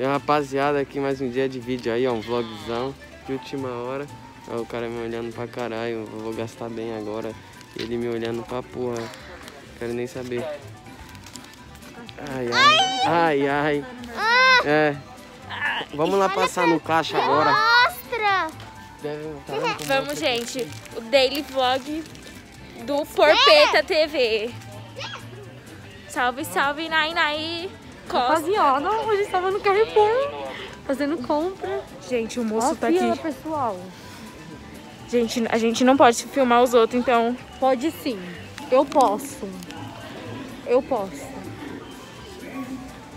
E rapaziada, aqui mais um dia de vídeo aí, ó, um vlogzão de última hora. Ó, o cara me olhando pra caralho, eu vou gastar bem agora. Ele me olhando pra porra. Quero nem saber. Ai, ai, ai, ai. É. Vamos lá passar no caixa agora. Mostra! Vamos, gente. O daily vlog do Porpeta TV. Salve, salve, Nai Nai. Costa. Rapaziada, hoje estava no Carrefour fazendo compra. Gente, o Ó, moço tá fila, aqui. pessoal. Gente, a gente não pode filmar os outros, então. Pode sim. Eu posso. Eu posso.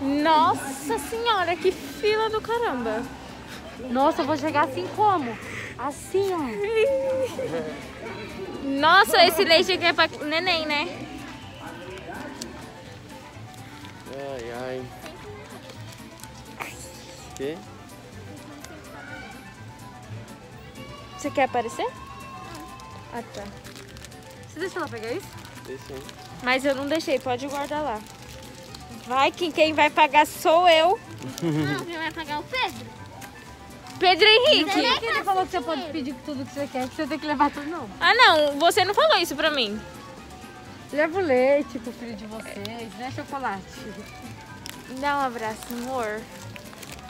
Nossa senhora, que fila do caramba. Nossa, eu vou chegar assim como? Assim, ó. Nossa, esse leite aqui é pra neném, né? Ai, ai. Que? Você quer aparecer? Ah, tá. Você deixa ela pegar isso? Deixa aí. Mas eu não deixei, pode guardar lá. Vai que quem vai pagar sou eu. Não, quem vai pagar é o Pedro? Pedro Henrique. Quem que ele falou que você pode pedir tudo que você quer, que você tem que levar tudo, não. Ah, não, você não falou isso pra mim. Leva o leite pro filho de vocês, né, chocolate? Dá um abraço, amor.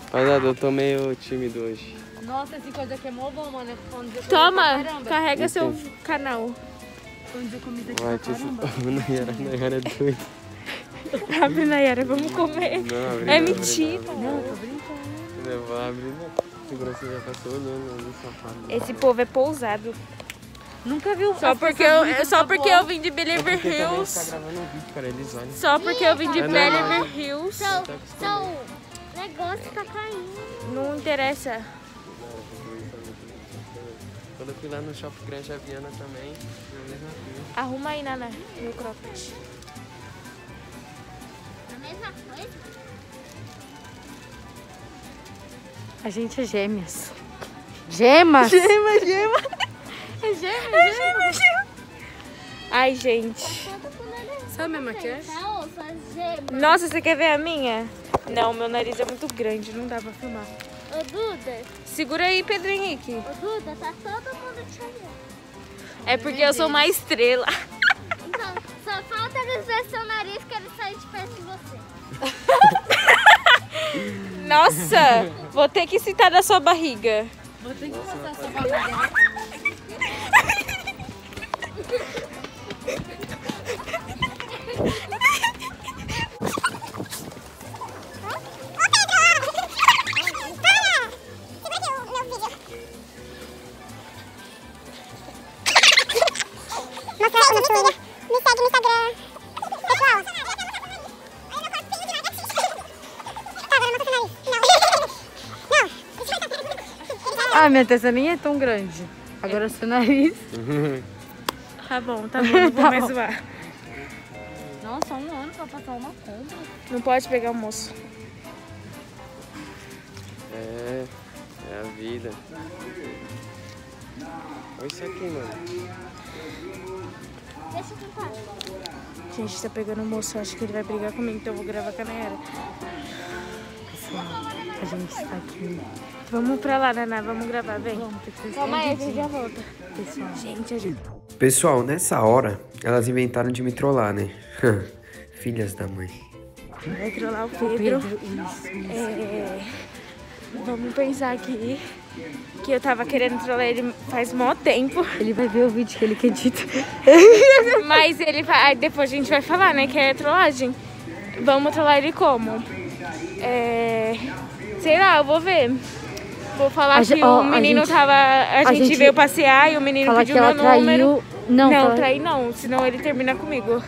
Rapaziada, eu tô meio tímido hoje. Nossa, esse coisa aqui é mó bom, mano. Quando eu comi Toma, carrega seu canal. Quando eu comi daqui Vai, pra caramba. Nayara, Nayara é doida. Abre, Nayara, vamos comer. Não, abre É não, abre mentira. não, Não, eu tô brincando. Não, vou abrir não. Segurança já passou olhando ali, safado. Esse povo é pousado. Nunca viu Só porque eu, bonitas só da porque eu vim de É Believer tá Hills. um vídeo, cara. Só porque eu vim de É Believer Hills. Seu, Tá seu negócio tá caindo. Não interessa. Quando eu fui lá no Shopping Grande Aviana também. Arruma aí, Nana, meu cropped. A mesma coisa? A gente é gêmeas. Gemas? Gema, gema. É gema, gema, gema. Ai, gente. Todo mundo é Sabe a minha maquiagem? Tá. Nossa, você quer ver a minha? Não, meu nariz é muito grande, não dá pra filmar. Ô, Duda, Segura aí, Pedro Henrique. ô, Duda, tá todo mundo te olhando. É porque eu sou uma estrela. Então, só falta eles ver seu nariz que ele sai de perto de você. Nossa, vou ter que citar da sua barriga. Vou ter que passar essa barriga. Ah, minha nem é tão grande. Agora seu nariz. Tá bom, tá bom, não vou mais zoar. Nossa, um ano pra passar uma compra. Não pode pegar o moço. É, é a vida. Olha isso aqui, mano. Deixa aqui embaixo. Gente, tá pegando o moço, eu acho que ele vai brigar comigo, então eu vou gravar com a Nayara. A gente está aqui. Vamos pra lá, Naná, vamos gravar, vem. Calma aí, a gente já volta. pessoal. Gente, a gente... Pessoal, nessa hora, elas inventaram de me trollar, né? Filhas da mãe. vai trollar o Pedro. Pedro, isso. É, Vamos pensar aqui que eu tava querendo trollar ele faz mó tempo. Ele vai ver o vídeo que ele quer edita. Mas ele vai. aí Depois a gente vai falar, né? Que é trollagem. Vamos trollar ele como? É. Sei lá, eu vou ver. Vou falar A que ó, o a menino gente- tava. A, a gente, gente veio passear e o menino Falar pediu que ela meu número. traiu. Não, Não, fala- trair não, senão ele termina comigo.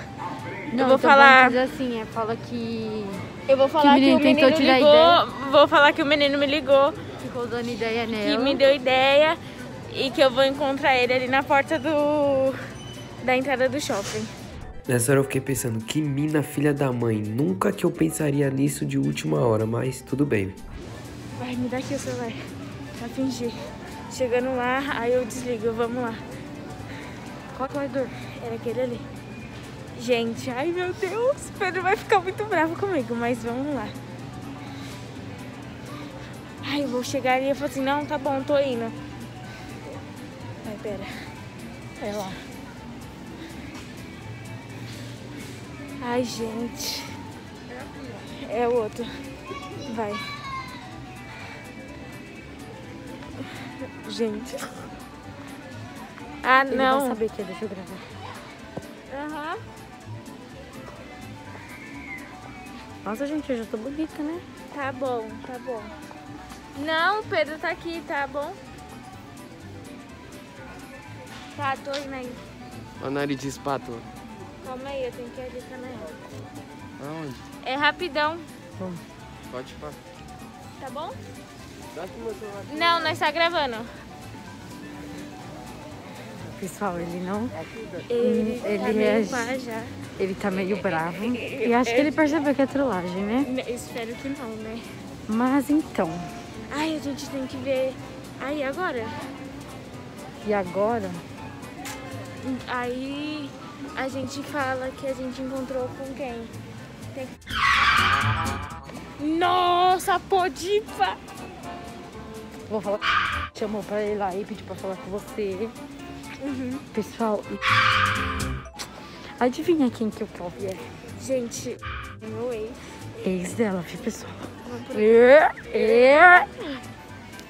Não, eu vou então falar- vamos assim, é, fala que Eu vou falar que o menino menino, tentou tirar ligou. Vou falar que o menino me ligou, ficou dando ideia que nela. me deu ideia e que eu vou encontrar ele ali na porta do. da entrada do shopping. Nessa hora eu fiquei pensando, que mina filha da mãe. Nunca que eu pensaria nisso de última hora, mas tudo bem. Vai, me dá aqui o celular. Pra fingir. Chegando lá, aí eu desligo, vamos lá. Qual corredor? Era aquele ali. Gente, ai meu Deus, Pedro vai ficar muito bravo comigo, mas vamos lá. Ai, eu vou chegar e eu falo assim, não, tá bom, tô indo. Ai, pera. É lá. Ai, gente. É o outro. Vai. Gente. Ah, Ele não. vai saber que é, deixa eu gravar. Aham. Nossa, gente, eu já tô bonita, né? Tá bom, tá bom. Não, o Pedro tá aqui, tá bom? Tá, tô indo aí. Olha o nariz de espátula. Calma aí, eu tenho que ir ali também. Aonde? É rapidão, Pode pá. tá bom? Não, nós tá gravando. Pessoal, ele não. Ele, Ele tá meio reage. pá já. Ele tá meio bravo. E acho que ele percebeu que é trollagem, né? Espero que não, né? Mas então. Ai, a gente tem que ver. Aí, agora? E agora? Aí a gente fala que a gente encontrou com quem? Tem... Nossa, Podipa! Vou falar. Chamou pra ele lá e pediu pra falar com você. Pessoal. Adivinha quem que o Calvi é? Gente, meu ex. Ex dela, viu, pessoal? É, é.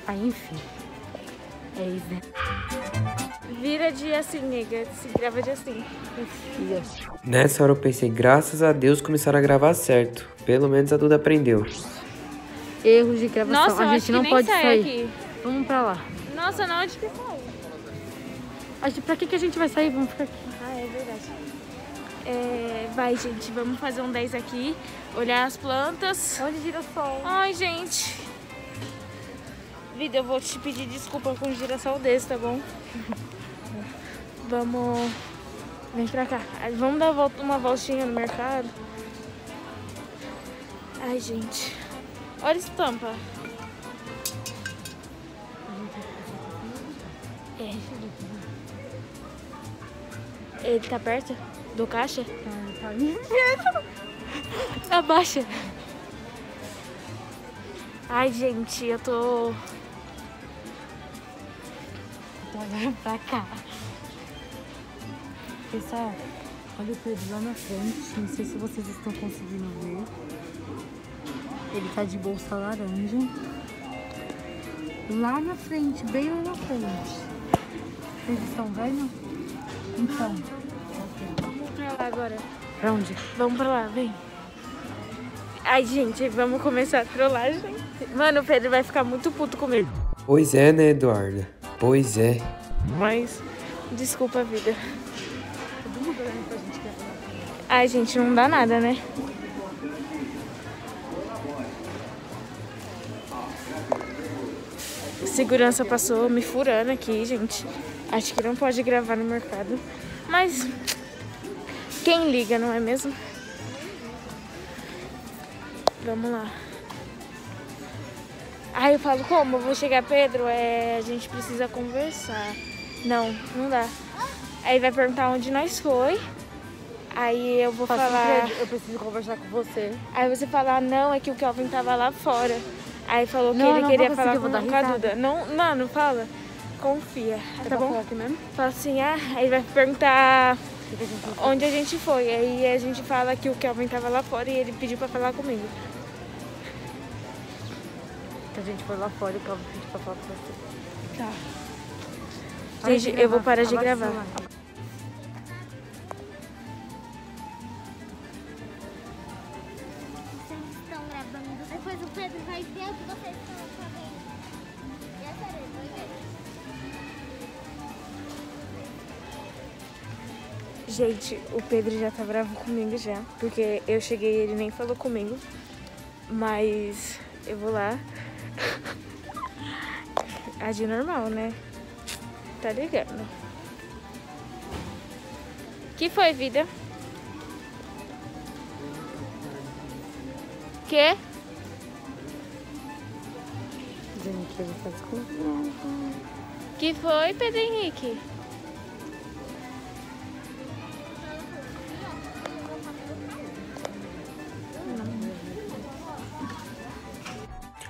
Aí, enfim. É ex dela. Vira dia assim, nega. Se grava dia assim. Nessa hora eu pensei, graças a Deus começaram a gravar certo. Pelo menos a Duda aprendeu. Erros de gravação. Nossa, a gente não pode sai sair. aqui. Vamos pra lá. Nossa, não, onde que sai? A gente, pra que, que a gente vai sair? Vamos ficar aqui. Ah, é verdade. É, vai, gente, vamos fazer um 10 aqui. Olhar as plantas. Onde girassol? Ai, gente. Vida, eu vou te pedir desculpa com um girassol desse, tá bom? Vamos. Vem pra cá. Vamos dar volta- uma voltinha no mercado. Ai, gente. Olha a estampa. É. Ele tá perto do caixa? Tá ali. Abaixa. Ai, gente, eu tô. Tô olhando pra cá. Pessoal, olha o Pedro lá na frente. Não sei se vocês estão conseguindo ver. Ele tá de bolsa laranja. Lá na frente, bem lá na frente. Vocês estão vendo? Então, Vamos pra lá agora. pra onde? Vamos pra lá, vem. Ai, gente, vamos começar a trollagem. Mano, o Pedro vai ficar muito puto comigo. Pois é, né, Eduarda? Pois é. Mas, desculpa a vida. Ai, gente, não dá nada, né? Segurança passou me furando aqui, gente. Acho que não pode gravar no mercado. Mas quem liga, não é mesmo? Vamos lá. Aí eu falo, como? Eu vou chegar, Pedro? É, a gente precisa conversar. Não, não dá. Aí vai perguntar onde nós foi. Aí eu vou Fala assim, falar. Eu preciso conversar com você. Aí você fala, não, é que o Kelvin tava lá fora. Aí falou que Não, ele não queria falar com, eu com a Duda. Não, mano, fala. Confia. Você tá vai bom? aqui mesmo? Fala assim, ah, aí vai perguntar onde a gente foi. Aí a gente fala que o Kelvin tava lá fora e ele pediu pra falar comigo. Que a gente foi lá fora e o Calvin pediu pra falar com você. Tá. Gente, eu vou parar de gravar. Pedro vai ver o que vocês estão fazendo. E essa areia, vai ver. Gente, o Pedro já tá bravo comigo já. Porque eu cheguei e ele nem falou comigo. Mas eu vou lá. Agir normal, né? Tá ligado? Que foi, vida? Que? Dizendo que ele tá desconfiado. Que foi, Pedro Henrique?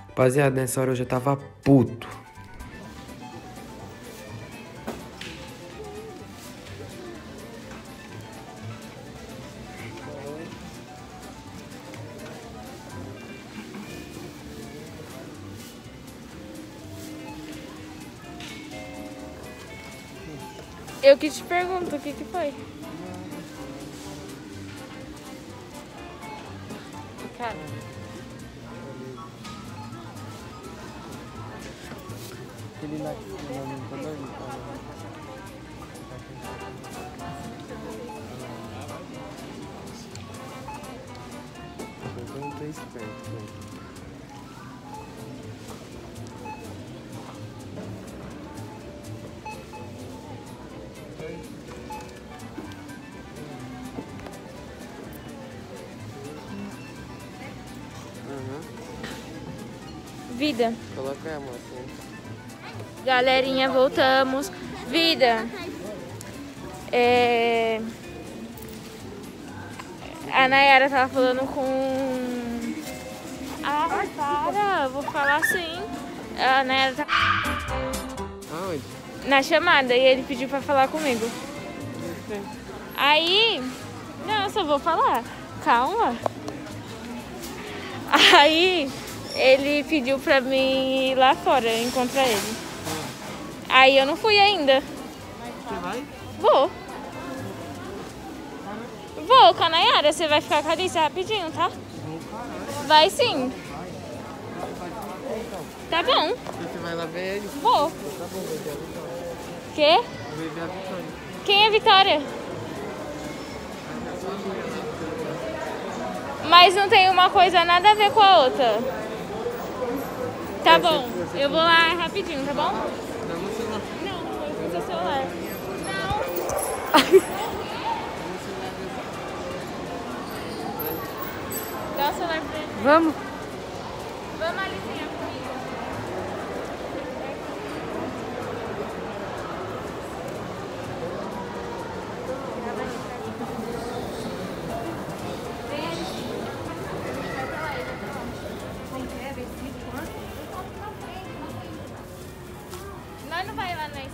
Rapaziada, nessa hora eu já tava puto. Eu que te pergunto, o que que foi? Cara, vida. Coloca aí a moça aí. Galerinha, voltamos. Vida. É... A Nayara tava falando com. Ah, para, vou falar assim. A Nayara tá Aonde? na chamada e ele pediu pra falar comigo. Aí. Não, eu só vou falar. Calma. Aí ele pediu pra mim ir lá fora encontrar ele. Aí eu não fui ainda. Você vai? Vou. Vou com a Nayara, você vai ficar com a Alice rapidinho, tá? Vai sim. Tá bom, Você vai lá ver ele? vou. Tá bom, a Vitória. Quê? A Vitória. Quem é Vitória? Mas não tem uma coisa nada a ver com a outra. Tá bom, eu vou lá rapidinho, tá bom? Dá no celular. Não, não vou com seu celular. Não. Dá o celular pra ele. Vamos? Vamos, Alicinha,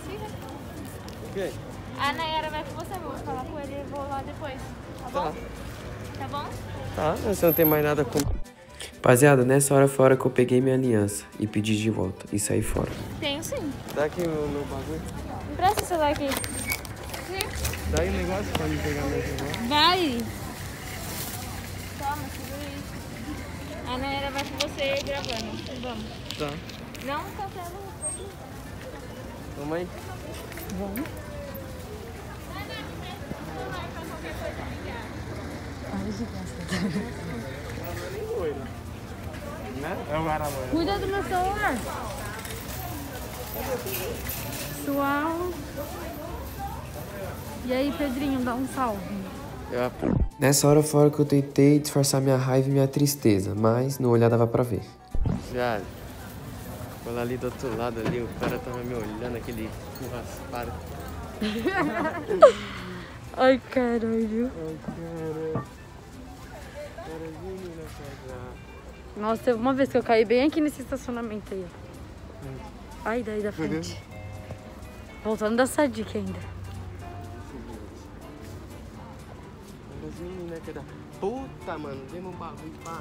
não vai lá na esfirra? O quê? A Nayara vai com você, vou falar com ele e vou lá depois. Tá bom? Tá bom? Tá, você não tem mais nada com. Rapaziada, nessa hora foi a hora que eu peguei minha aliança e pedi de volta e saí fora. Tenho sim. Dá aqui meu, meu bagulho. Empresta o celular aqui. Dá aí o negócio pra me pegar meu celular. Vai! Toma, segura aí. A Nayara vai com você gravando. Vamos. Tá. Não cancela o Toma aí. Né? É o Guaraná. Cuida do meu celular. Pessoal. E aí, Pedrinho, dá um salve. Nessa hora foi a hora que eu tentei disfarçar minha raiva e minha tristeza, mas no olhar dava pra ver. Já, foi lá ali do outro lado ali, o cara tava me olhando, aquele raspado. Ai, caralho. Ai, cara. Cara, menina, cara. Nossa, teve uma vez que eu caí bem aqui nesse estacionamento aí. Ai, daí da frente. Voltando da Sadiq ainda. Olha as meninas que da puta, mano. Dei um bagulho pá.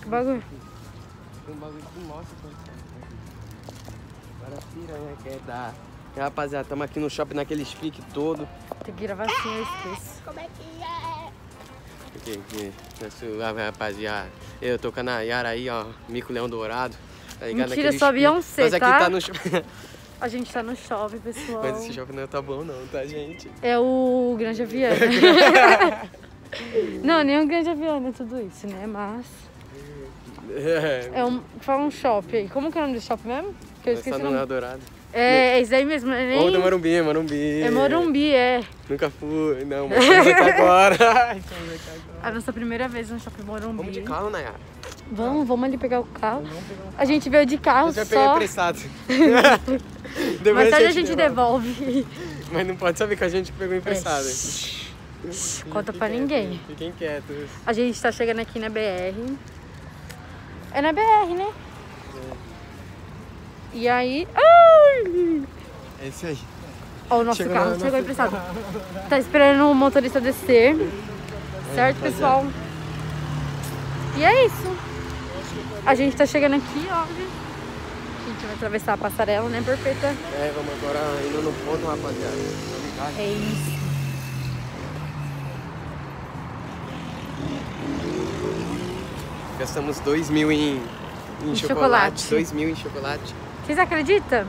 Que bagulho? Tem um bagulho que mostra quanto tá. Agora piranha que é da. Rapaziada, tamo aqui no shopping naquele speak todo. Tem que gravar assim, eu esqueço. Como é que é? Aqui, aqui, nesse lugar, rapaziada. Eu tô com a Nayara aí, ó. Mico Leão Dourado. Tá ligado? Mentira, só. Beyoncé, Nós aqui tá? tá no shopping. A gente tá no shopping, pessoal. Mas esse shopping não tá bom não, tá, gente? É o Grande Aviana. não, nem o Grande Aviana é tudo isso, né? Mas. É, É um. Fala um shopping aí. Como que é o nome do shopping mesmo? Que eu esqueci o nome. Dourado. É, é isso aí mesmo, é Ou do nem. Morumbi, Morumbi. É Morumbi, é. Nunca fui, não, mas vamos aqui agora. Vamos. A nossa primeira vez no shopping Morumbi. Vamos de carro, Nayara. Vamos, vamos ali pegar o carro. A gente veio de carro vai pegar só. emprestado. Mais Depois tarde a gente devolve. Mas não pode saber que a gente pegou emprestado. Conta pra ninguém. Fiquem quietos. A gente tá chegando aqui na BR. É na BR, né? E aí. Ai! É isso aí. Ó, o nosso Chegou carro chegou nossa- emprestado. Tá esperando o motorista descer. Certo, rapaziada. pessoal? E é isso. A gente tá chegando aqui, ó. A gente vai atravessar a passarela, né, perfeita? É, vamos agora indo no ponto, rapaziada. É isso. Gastamos 2 mil em, em, Em chocolate. chocolate. 2 mil em chocolate. Vocês acreditam?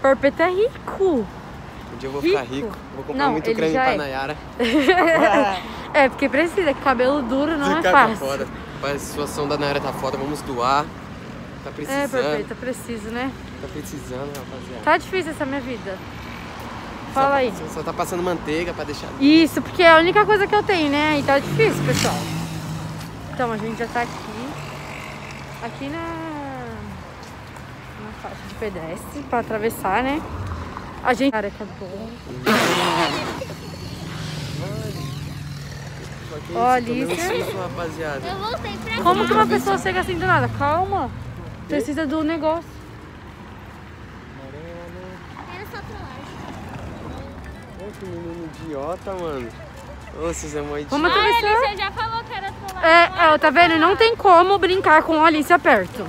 Porpeta é rico. Um dia eu vou ficar Rico. rico. Vou comprar Não, muito creme pra é. Nayara. é, porque precisa, que cabelo duro não é Ficar pra fácil. Mas a situação da Nayara tá foda, vamos doar. Tá É, precisando. perfeita, preciso, né? Tá precisando, rapaziada. Tá difícil essa minha vida. Fala aí. Só, só tá passando manteiga pra deixar. Isso, porque é a única coisa que eu tenho, né? E tá difícil, pessoal. Então, a gente já tá aqui. Aqui na, na faixa de pedestre pra atravessar, né? A gente. Cara, acabou. Que Ó, isso, Alicia. susto, rapaziada. Eu voltei pra Como que uma pessoa chega assim do nada? Calma. Precisa do negócio. Era só trollagem. Ô, que menino idiota, mano. Ô, vocês é mó idiota. Vamos A atravessar. Já falou que era. É, é, tá vendo? Não tem como brincar com a Alicia perto.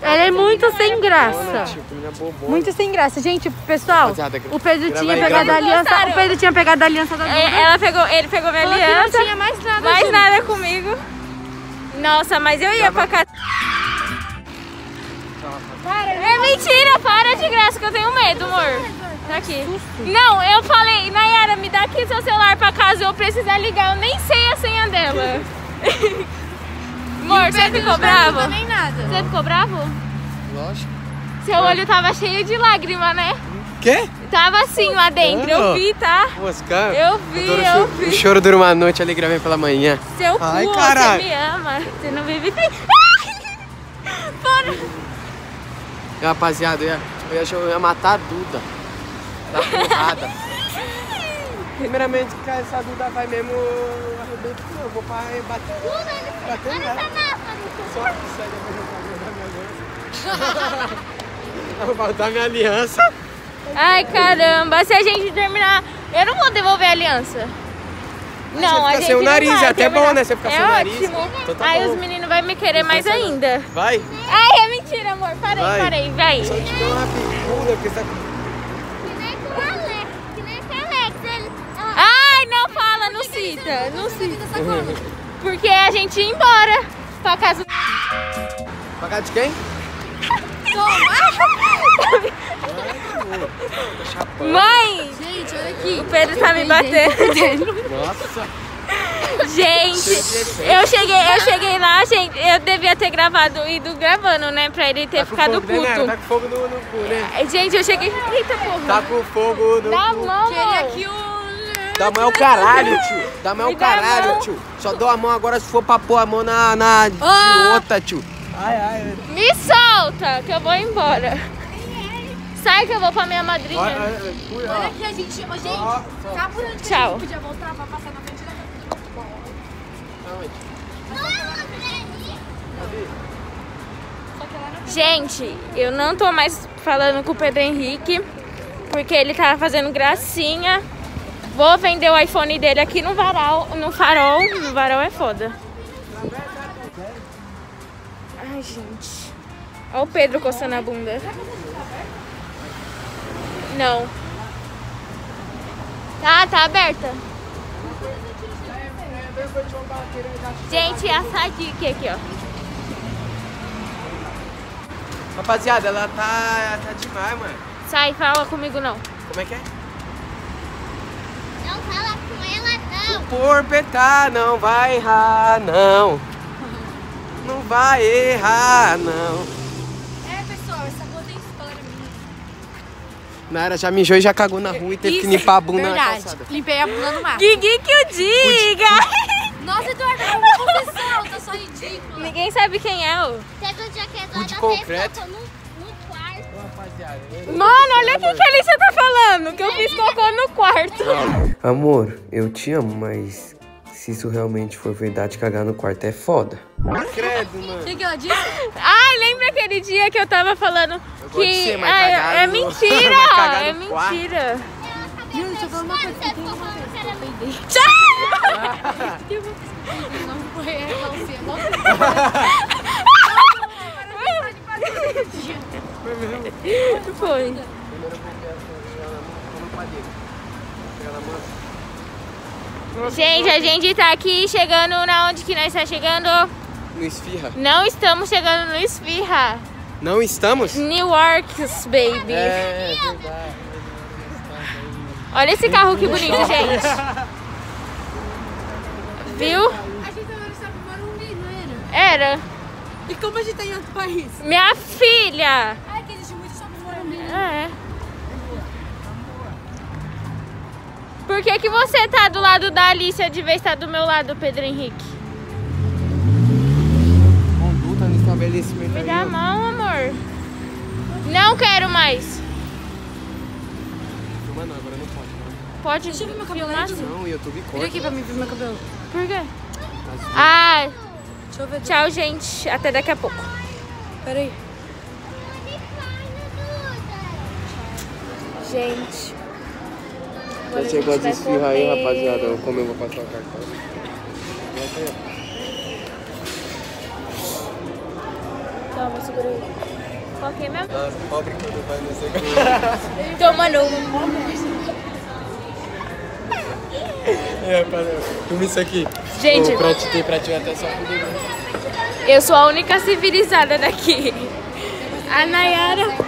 Ela é muito sem graça. Muito sem graça. Gente, pessoal, o Pedro tinha pegado a aliança. O Pedro tinha pegado a aliança da Duda. É, Ela pegou, ele pegou minha Falou aliança. não tinha mais nada. Mais gente. nada comigo. Nossa, mas eu ia pra casa. É mentira, para de graça que eu tenho medo, amor. Tá aqui. Não, eu falei, Nayara, me dá aqui seu celular pra casa, eu precisar ligar, eu nem sei a senha dela. Amor, você ficou bravo? Nem nada. Você ficou bravo? Lógico. Seu olho tava cheio de lágrima, né? Quê? Tava assim lá dentro, eu vi, tá? Moscar? Eu vi, Adoro eu vi. O choro dura uma noite, a alegria vem pela manhã. Seu cu, Ai, você caralho. me ama. Você não vive sem. E, Rapaziada, eu ia, eu, ia, eu ia matar a Duda. Da porrada. Primeiramente, que essa Duda vai mesmo arrebento, eu vou pra bater. Bater Olha essa. Só isso aí depois eu vou minha aliança. Eu vou botar minha aliança. Ai, caramba, se a gente terminar. Eu não vou devolver a aliança. Não, você a gente sem o não nariz, vai é até terminar. bom, né? Você ficar é sem o nariz. ótimo. Então tá Aí bom. os meninos vão me querer mais funciona. ainda. Vai. Ai, é mentira, amor. Parei, Vai. parei, vai. Só te dou uma bicuda, porque você tá Que nem com o Alex. Que nem com o Alex. Ele... Ó, Ai, não fala, não cita. Não cita. Porque a gente ia embora pra casa. Pra casa de quem? Mãe! Gente, olha aqui. O Pedro tá me batendo. Nossa. Gente, eu cheguei, eu cheguei lá, gente, eu devia ter gravado, ido gravando, né? Pra ele ter Tá ficado fogo, né, puto. Tá com fogo no, no cu, né? Gente, eu cheguei. Eita porra! Tá com fogo no Dá cu. mão, Queria que o... Dá a mão é o caralho, tio. Dá a mão é Me o dá a caralho, mão. tio. Só dou a mão agora se for pra pôr a mão na, na Ah. outra, tio. Ai, ai. Me solta, que eu vou embora. Sai que eu vou pra minha madrinha. Olha, fui, aqui, a gente... Ô, gente, ó. sabe por onde que a Tchau. gente podia voltar pra passar na frente da Gente, eu não tô mais falando com o Pedro Henrique, porque ele tava fazendo gracinha. Vou vender o iPhone dele aqui no varal, no farol. No varal é foda. Ai, gente. Olha o Pedro coçando a bunda. Não. Tá, tá aberta. Gente, a Sadik aqui, ó. Rapaziada, ela tá, tá demais, mano. Sai, fala comigo não. Como é que é? Não fala com ela, não. Porpetar não vai errar, não. Não vai errar, não. É, pessoal, essa rua tem história, menina. Nara já mijou e já cagou na rua e teve que limpar a bunda na Verdade. calçada. Limpei a bunda no mar. Guigui que o diga! Nossa, Eduardo, é uma confissão, tá só ridícula. Ninguém sabe quem é o. Teve um dia que de Eduarda concreto. fez cocô Mano, olha o que, que a Alicia tá falando, que eu fiz cocô no quarto. Amor, eu te amo, mas se isso realmente for verdade, cagar no quarto é foda. Credo, mano. O que, que ela disse? Ai, lembra aquele dia que eu tava falando de que. ser, Ah, é- é no- mentira! É mentira. Deixa eu falar uma coisa. Você mentira. Não foi é você, Foi. Gente, a gente tá aqui chegando na onde que nós está chegando? No esfirra. Não estamos chegando no Esfirra. Não estamos? New Yorks, baby. É, verdade. Olha esse carro que bonito, gente. Viu? A gente agora está no Morumbi, não era? Era. E como a gente tá em outro país? Minha filha. É. Por que, que você tá do lado da Alice de vez estar do meu lado, Pedro Henrique? Conduta no estabelecimento. Me dá a mão, amor. Não quero mais. Filma não, agora não pode. não. Pode Deixa eu ver meu cabelo filmar sim. Não, o YouTube Vira corta. aqui pra mim ver meu cabelo. Por quê? Ah, Deixa eu ver. tchau, gente. Até daqui a pouco. Peraí. Gente. Já chegou as esfirra aí, rapaziada. Eu vou comer, eu vou passar o cartão. Toma, segura aí. Coloquei mesmo? Nossa, pobre quando vai no segundo. Toma no. É, rapaziada. Filma isso aqui. Gente. Ô, pra te ter, pra te ver até só poder. Eu sou a única civilizada daqui. A Nayara.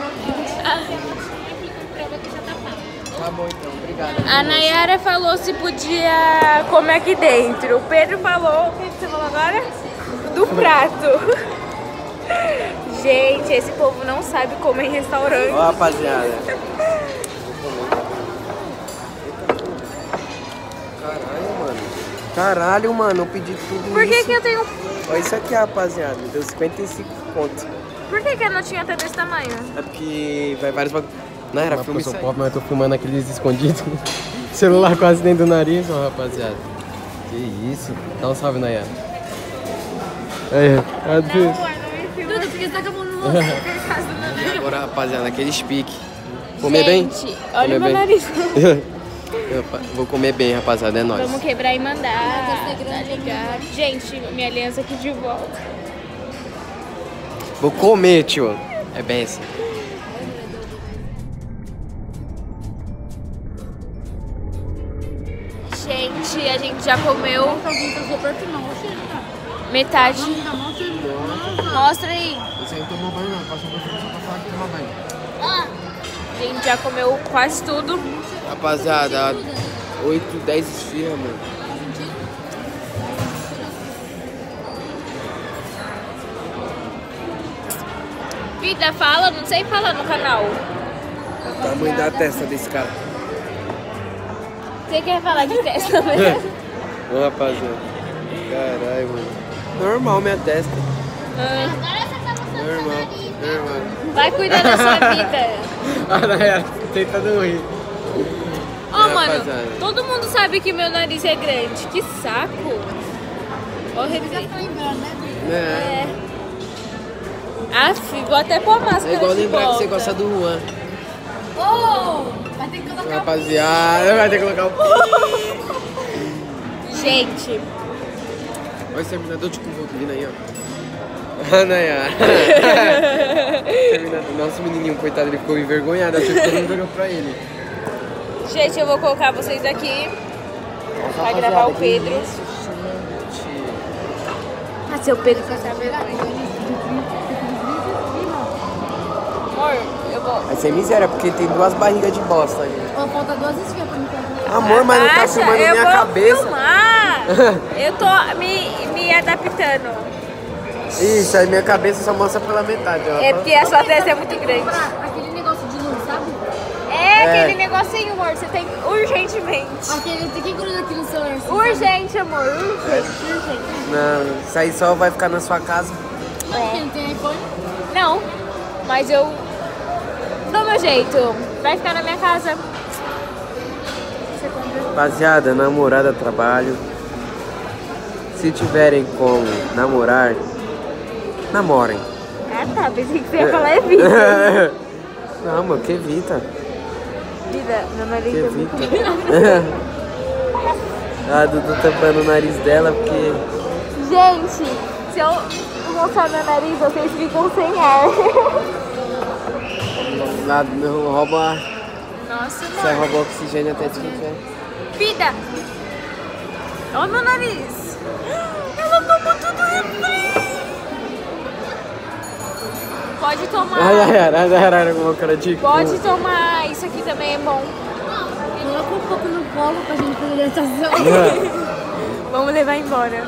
Tá bom então, obrigado. A Nayara falou se podia comer aqui dentro. O Pedro falou. O que você falou agora? Do prato. Gente, esse povo não sabe comer em restaurante. Ó, rapaziada. Caralho, mano. Caralho, mano, eu pedi tudo Por que, isso. que eu tenho. Olha isso aqui, rapaziada. Deu 55 conto. Por que, que eu não tinha até desse tamanho? É porque vai vários bagulho. Não era filme isso sou pobre, mas eu tô filmando aqueles escondidos. Celular quase dentro do nariz, ó, rapaziada. Que isso. Dá um salve, Nayara. Aí, cadê? Duda, por que você tá com a mão no? E agora, rapaziada, aqueles pique. Comer bem? Gente, olha Comer o meu bem. nariz. Vou comer bem, rapaziada, é nóis. Vamos quebrar e mandar. Tá ligado? Gente, minha aliança aqui de volta. Vou comer, tio. É bem Gente, a gente já comeu tá tá? metade. Tá. Mostra aí. Você não tomou banho, não. Passou por cima só pra falar que tomou banho. A gente já comeu quase tudo. Rapaziada, 8, 10 esfirra, mano. Vida, fala, não sei falar no canal. O tamanho da testa desse cara. Você quer falar de testa mesmo? Ô, rapaziada. Caralho, mano. Normal minha testa. Agora você tá mostrando seu Normal. nariz. Normal. Vai cuidar da sua vida. A Nayara tentando rir. Ó, É, mano, rapaziada. todo mundo sabe que meu nariz é grande. Que saco. Ó, Revi. É. É. Aff, vou até pôr a máscara É igual lembrar que você gosta do Juan. Oh! Vai ter que colocar Rapaziada, vai ter que colocar o. Gente, Olha o exterminador de vindo aí, ó. A Nayara. Nosso menininho, coitado, ele ficou envergonhado. Achou que todo mundo olhou pra ele. gente, eu vou colocar vocês aqui pra gravar o Pedro. Ah, seu Pedro com essa vergonha. Amor, eu vou. Vai ser miséria, porque tem duas barrigas de bosta ali. Falta duas esfias pra me comprar. Amor, mas não tá filmando eu minha vou cabeça. Filmar. eu tô me, me adaptando. Isso, aí minha cabeça só mostra pela metade, ó. É porque a sua testa é muito grande. Aquele negócio de luz, sabe? É, É. aquele negocinho, amor. Você tem urgentemente. Aquele que gruda aqui no celular. assim, sabe? Urgente, amor. Urgente, urgente. Não, isso aí só vai ficar na sua casa. Mas que não tem iPhone? Não, mas eu dou meu jeito. Vai ficar na minha casa. Rapaziada, namorada, trabalho. Se tiverem como namorar, namorem. Ah, tá. Pensei que você ia falar Evita. Não, mano, que evita. Vida, meu nariz Que é muito evita. a Dudu tampando o nariz dela porque. Gente, se eu mostrar meu nariz, vocês ficam sem ar. Lá não rouba. Nossa, Você rouba oxigênio até quiser. Vida! Olha meu nariz! Ela tomou tudo refri! Pode tomar. Ai, ai, ai, ai, ai, ai, com uma cara de. cu. Pode tomar. Isso aqui também é bom. Coloca um pouco no colo pra gente fazer hidratação. Vamos levar embora.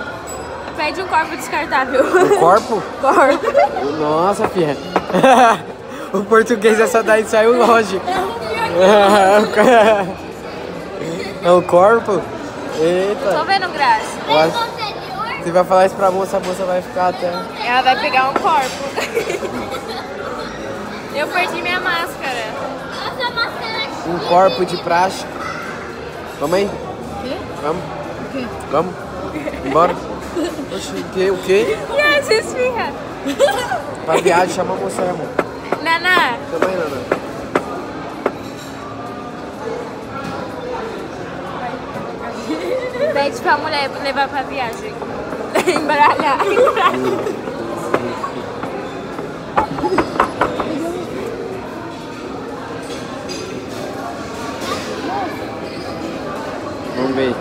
Pede um corpo descartável. O corpo? corpo. Nossa, filha. O português essa daí saiu longe. É o corpo? Eita. Tô vendo, Graça. Acho- Você vai falar isso pra moça, a moça vai ficar até. Ela vai pegar um corpo. Eu perdi minha máscara. Essa máscara. Um corpo de plástico. Vamos aí? Vamos? Vamos? Embora? Oxi, o quê? O quê? E aí, se esfirra? Pra viagem, chama a moça aí, amor. Naná, Chama aí, Nana. pede pra mulher levar pra viagem. Embralhar. Vamos ver.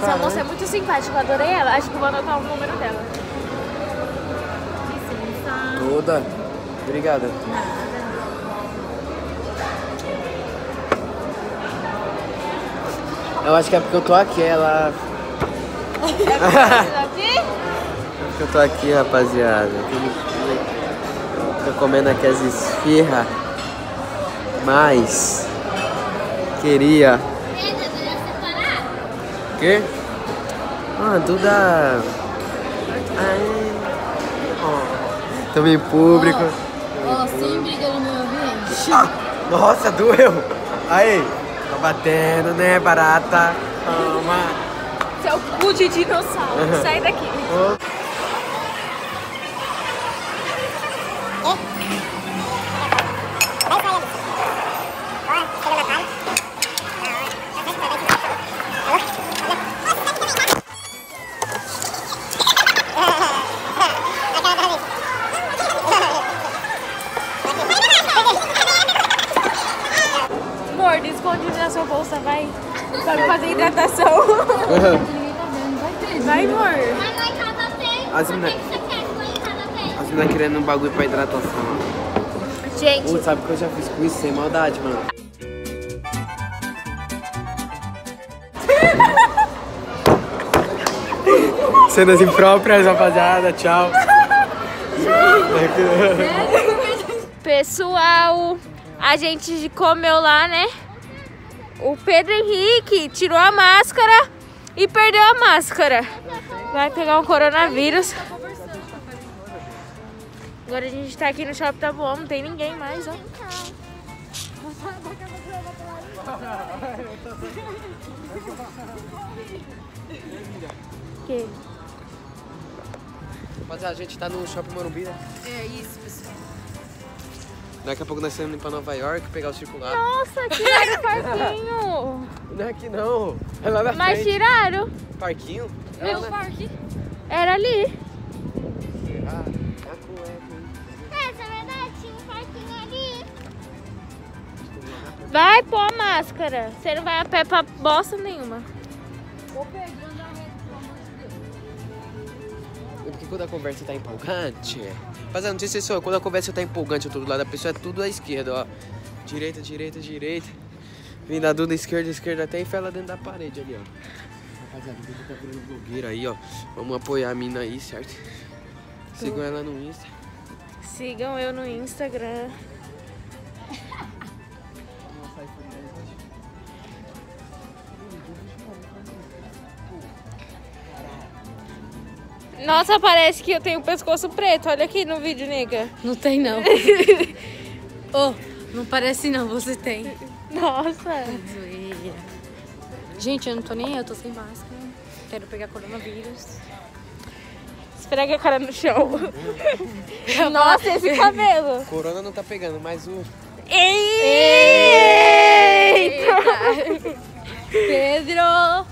Essa moça é muito simpática, eu adorei ela. Acho que vou anotar o número dela. Toda. Obrigada. Eu acho que é porque eu tô aqui, ela. Aqui? Porque eu tô aqui, rapaziada. Tô comendo aqui as esfirra. Mas. Queria. Quê? Ah, Duda. Ai. Tamo em público. Ó, sem briga no meu ambiente. Nossa, doeu. Aí, tá batendo, né, barata? Toma. Seu cu de dinossauro. Sai daqui. Amor, um bagulho pra hidratação. Gente, sabe que eu já fiz com isso sem maldade, mano. Cenas impróprias, rapaziada. Tchau. pessoal, a gente comeu lá, né? O Pedro Henrique tirou a máscara e perdeu a máscara. Vai pegar um coronavírus. Agora a gente tá aqui no shopping tá bom, não tem ninguém mais, ó. Que? Rapaziada, a gente tá no Shopping Morumbi, né? É isso, pessoal. Daqui a pouco nós estamos indo pra Nova York, pegar o circular. Nossa, tiraram o parquinho. Não é aqui não. É lá na Mas frente. tiraram. Parquinho? É o parque. Era ali. Vai pôr a máscara. Você não vai a pé pra bosta nenhuma. É porque quando a conversa tá empolgante. Rapaziada, não sei se é só quando a conversa tá empolgante, eu tô do lado da pessoa, é tudo à esquerda, ó. Direita, direita, direita. Vem da Duda, esquerda, esquerda, até enfiar ela dentro da parede ali, ó. Rapaziada, a Duda tá virando blogueira aí, ó. Vamos apoiar a mina aí, certo? Sigam ela no Insta. Sigam eu no Instagram. Nossa, parece que eu tenho o pescoço preto. Olha aqui no vídeo, nega. Não tem, não. Ô, não parece não, você tem. Nossa. Gente, eu não tô nem eu tô sem máscara. Quero pegar coronavírus. Esfrega a cara no chão. Nossa, esse cabelo. Corona não tá pegando, mas o. Eita! Pedro!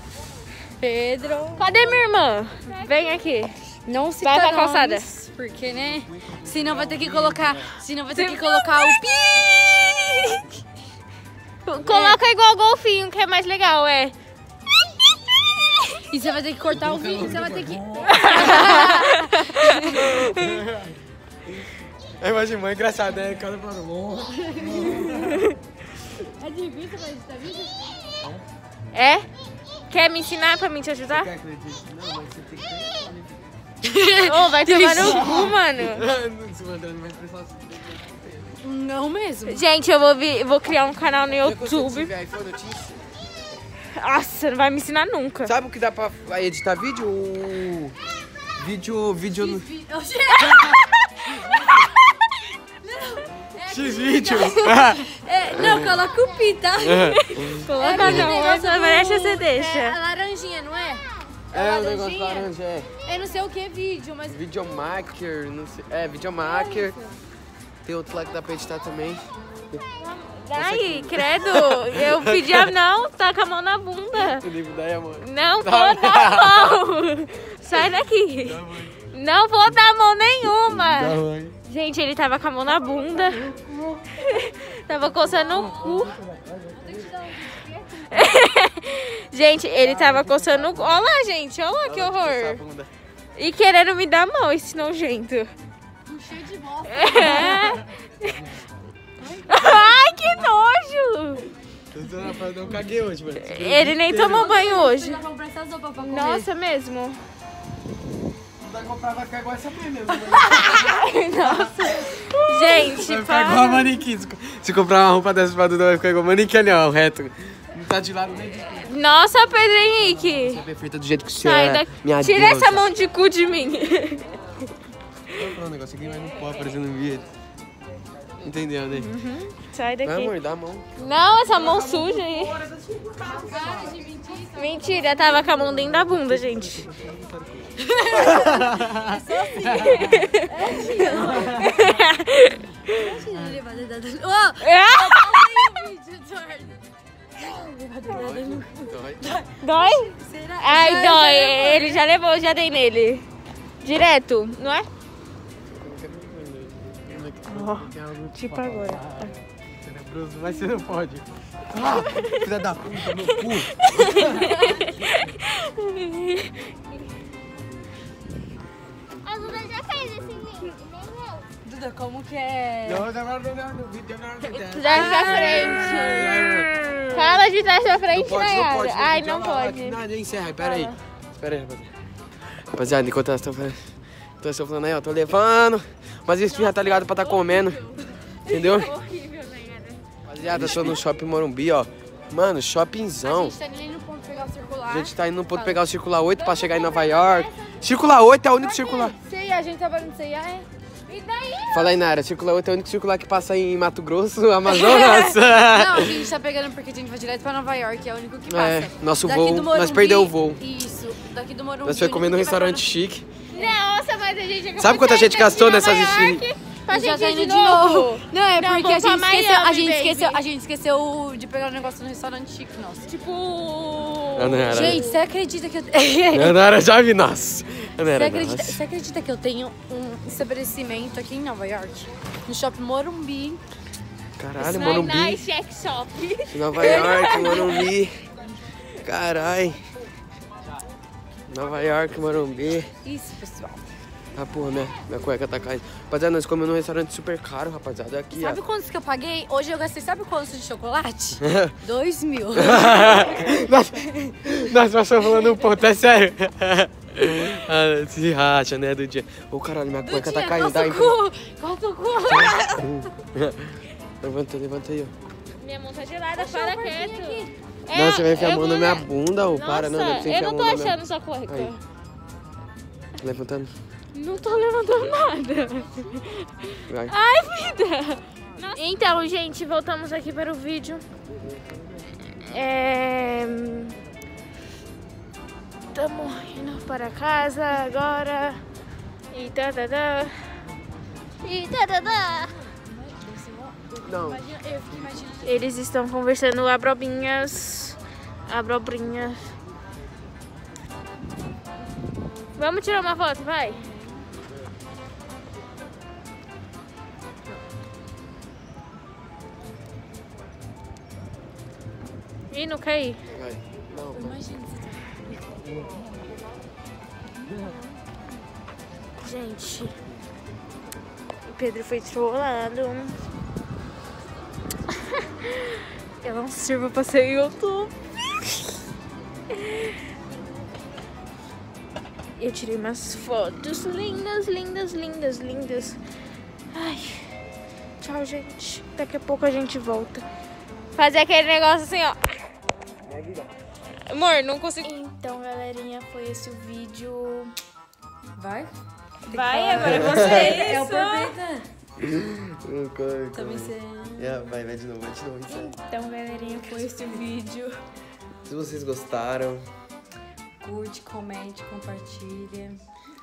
Pedro! Cadê minha irmã? Vem aqui. Não se Vai pra calçada. Porque, né? Senão vai ter que colocar. Senão vai ter que colocar o pi. Coloca igual golfinho, que é mais legal, é. E você vai ter que cortar o vídeo, você vai ter que. Imagem de mãe engraçada, né? Cada falando. É difícil pra editar vídeo? É? Quer me ensinar pra mim te ajudar? Não, mas você tem que. Ô, vai tomar no cu, mano. Não mesmo. Gente, eu vou, vi- vou criar um canal no YouTube. Nossa, não vai me ensinar nunca. Sabe o que dá pra editar vídeo? O... Vídeo. Vídeo. no- X-Vídeo! É, não, coloca o pi, tá? Coloca não, essa deixa você É deixa. a laranjinha, não é? É o negócio laranja, é. Eu não sei o que vídeo, mas. Videomaker, não sei. É, Videomaker. Tem outro lá que dá pra editar também. Ai, credo, eu pedi a não, tá com a mão na bunda. O livro daí, amor. Não vou dar a mão. Sai daqui. Não vou dar mão nenhuma. Gente, ele tava com a mão na bunda. tava coçando o cu. gente, ele tava coçando o. Olha lá, gente. Olha lá que horror. E querendo me dar mão, esse nojento. Cheio de bosta. É. Ai, que nojo. Eu caguei hoje, mano. Ele nem tomou banho hoje. Nossa, mesmo. Não vai comprar, vai ficar igual essa mesmo. Gente, Vai ficar igual a manequim. Se- Se comprar uma roupa dessa pra Duda, vai ficar igual manequim ali, ó, reto. Não tá de lado nem de cima. Nossa, Pedro Henrique. É perfeita do jeito que você Sai é. daqui. Minha Tira deusa. essa mão de cu de mim. Vou um negócio aqui, mas não pode aparecer no vídeo. Entendeu, né? Sai Vai, daqui. amor, dá a mão. Não, essa mão suja aí. Mentira, tava com a mão dentro da bunda, gente. Ó, Ah! vídeo, Eduardo. Dói? Será? Ai, Já- dói. já- Ele já levou, já dei nele. Direto, não é? Tipo agora. Tenebroso, mas você não pode. Ah, filha da puta, meu cu. A Duda já fez esse vídeo, nem eu. Duda, como que é? Trás pra frente. Fala de trás pra frente, Não pode, não Nayara. pode. Ai, não olha lá, pode. aqui, Não, encerra, pera aí. Espera aí, rapaziada. Rapaziada, enquanto elas estão falando, então elas estão falando aí, ó, tô levando, mas esse já tá ligado pra tá comendo, entendeu? Rapaziada, tô no Shopping Morumbi, ó. Mano, A shoppingzão. gente tá ali no ponto pegar o circular. A gente tá indo no ponto pegar o Circular 8 pra chegar em Nova York. Circular 8 é o único circular. Sei, a gente trabalha no CIA, é? E daí? Fala aí, Nara, Circular 8 é o único circular que passa em Mato Grosso, Amazonas. Não, a gente tá pegando porque a gente vai direto pra Nova York, é o único que passa. É, nosso Daqui voo, nós perdeu o voo. Isso, daqui do Morumbi. Nós foi o que vai restaurante chique. Nossa, mas a gente Sabe quanta gente gastou nessas? York Pra já gente tá ir indo de novo. Não, é Não, porque a gente, pra esqueceu, a, Miami, gente esqueceu, a gente esqueceu de pegar um negócio no restaurante chique nosso. Tipo... Gente, você acredita que eu... Era já. Eu não Você acredita, você acredita que eu tenho um estabelecimento aqui em Nova York? No shopping Morumbi. Caralho, Nine Morumbi. Shack Shop. Nova York, Morumbi. Carai. Nova York, Morumbi. Isso, pessoal. Ah, porra, minha, minha cueca tá caindo. Rapaziada, nós comemos num restaurante super caro, rapaziada. Aqui, Sabe ó. quantos que eu paguei? Hoje eu gastei, sabe quantos de chocolate? Dois mil. nós, nós passamos falando um ponto, é sério. ah, se racha, né, do dia. Ô, caralho, minha cueca tá caindo. Tá, Costa o cu! Costa o cu! levanta, levanta aí, ó. Minha mão tá gelada, para quieto. Não, você vai enfiar a eu mão na minha bunda, ô. Para, não, Nossa, ser eu enfiar a não mão tô na minha... achando sua cueca. Aí. Levantando. Não tô levantando nada. Vai. Ai, vida! Então, gente, voltamos aqui para o vídeo. É... Estamos indo para casa agora. E tá, tá, tá. E tadadá. Não. Eles estão conversando abrobinhas. Abrobrinhas. Vamos tirar uma foto, vai. Ih, não ir. Vai. Não, vai. Gente, o Pedro foi trollado. Eu não sirvo pra ser YouTube. Eu tirei umas fotos lindas, lindas, lindas, lindas. Ai, tchau, gente. Daqui a pouco a gente volta. Fazer aquele negócio assim, ó. Amor, não consigo. Então, galerinha, foi esse o vídeo. Vai? Vai, agora é você. É o corre, Também corre. você. É, vai, vai de novo, vai de novo. Então, galerinha, foi esse o vídeo. Se vocês gostaram, Curte, comente, compartilha.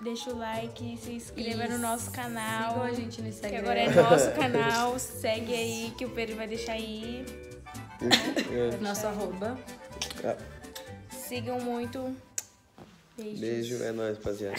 Deixa o like, se inscreva Isso. no nosso canal. Sigam a gente no Que Instagram. agora é nosso canal. Segue aí que o Pedro vai deixar aí. é, Nosso arroba. ah, Sigam muito. Beijos. beijo, é nóis, rapaziada.